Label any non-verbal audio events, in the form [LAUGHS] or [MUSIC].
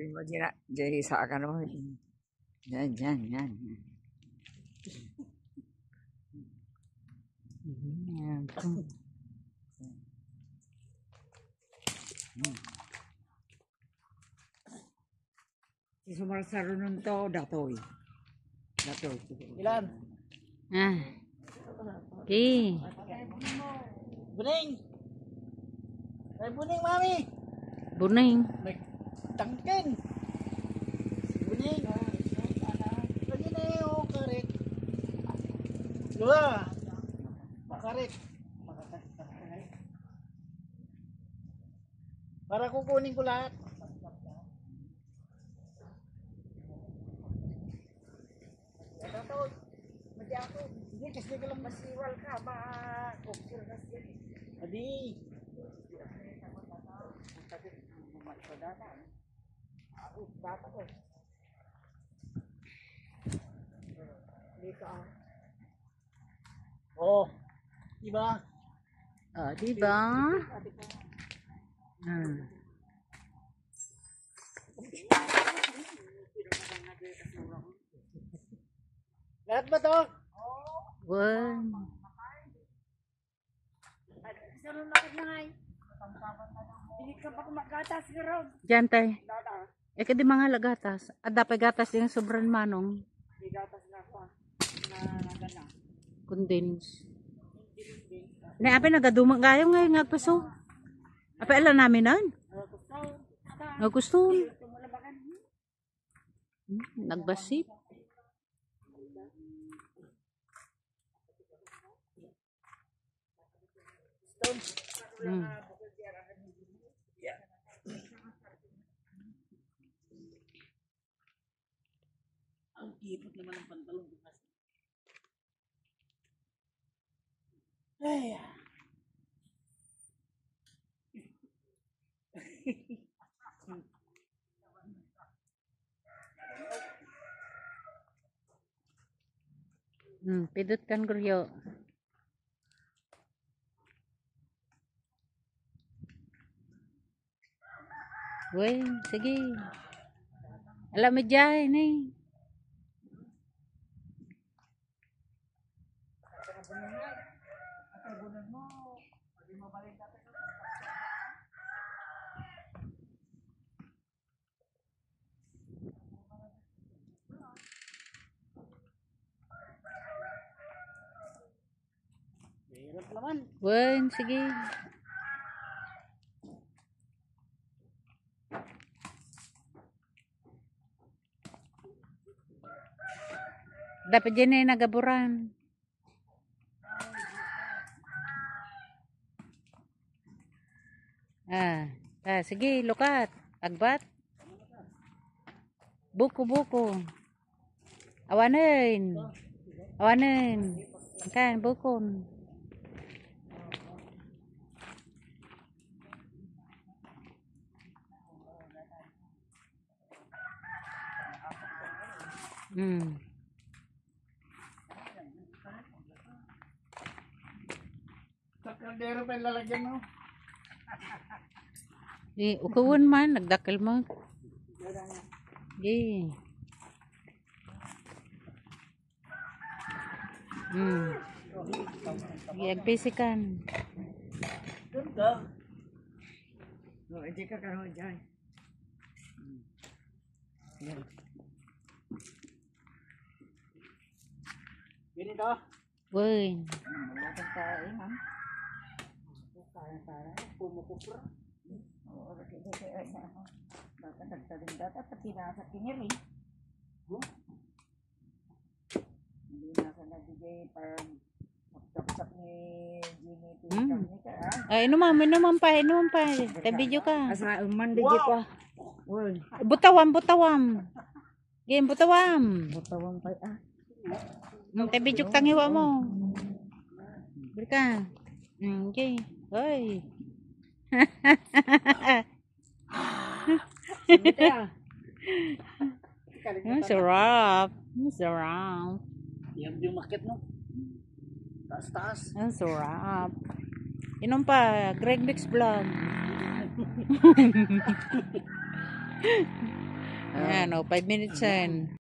Primo di na, di sa akan mo. Yan, yan, yan. Yan. Si sumarsaro nun to, datoy. Datoy. Ilan? Ah. Okay. Buning! Ay, buning, mami! Buning. May tangkin! Buning! Lagi na yung karit. Dua! Makarit. Para kukunin ko lahat. Ito, mati ako. Hindi, kasi ka lang masiwal ka. Ma-kukir na siya. Adi. Ko. Dito ah. Oh, diba? Oh, diba? Ah. Lahat ba to? One. Saro na ka Diyan tay. Eh kadi mga lagatas. At dapat gatas yung sobrang manong. Hindi gatas na pa. Na nagana. Condense. Na ape nagadumang gayo ngayon nga paso. Ape ala namin nan. Nga gusto. Hmm, Nagbasip. Hmm. Ang kipot naman ng pantalon. Ay, ah. [LAUGHS] Hmm, pidot kan guryo. Wey, sige. Alam mo dyan eh. Hirap naman. Wey, sige. Dapat dyan eh nagaburan. Ah, ah, sige, lukat. Agbat. Buko, buko. Awanin. Awanin. Kan, bukon. Hmm. Sa kaldero pa lalagyan mo. [LAUGHS] Eh, ukawon man, nagdakal mo. Eh. Hmm. Iagpisikan. Ganda. No, hindi ka karoon dyan. Ganito. Magtapsak ni Jimmy Hmm. Ah. Ay, inuman, inuman pa, inuman pa. Tabidyo ka. Asa uman di pa. Butawam, butawam. Game, butawam. butawang pa ah. Hmm, tabidyo tangiwa mo. Bili ka. Hmm, okay. Hoy. Ang [LAUGHS] sarap. Ang sarap. Yan yung market no. Taas taas. Ang sarap. Inom pa, Greg Mix Vlog. [LAUGHS] Ayan, oh, 5 minutes yan.